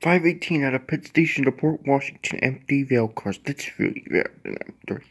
518 at a pit station to Port Washington empty rail cars. That's really bad.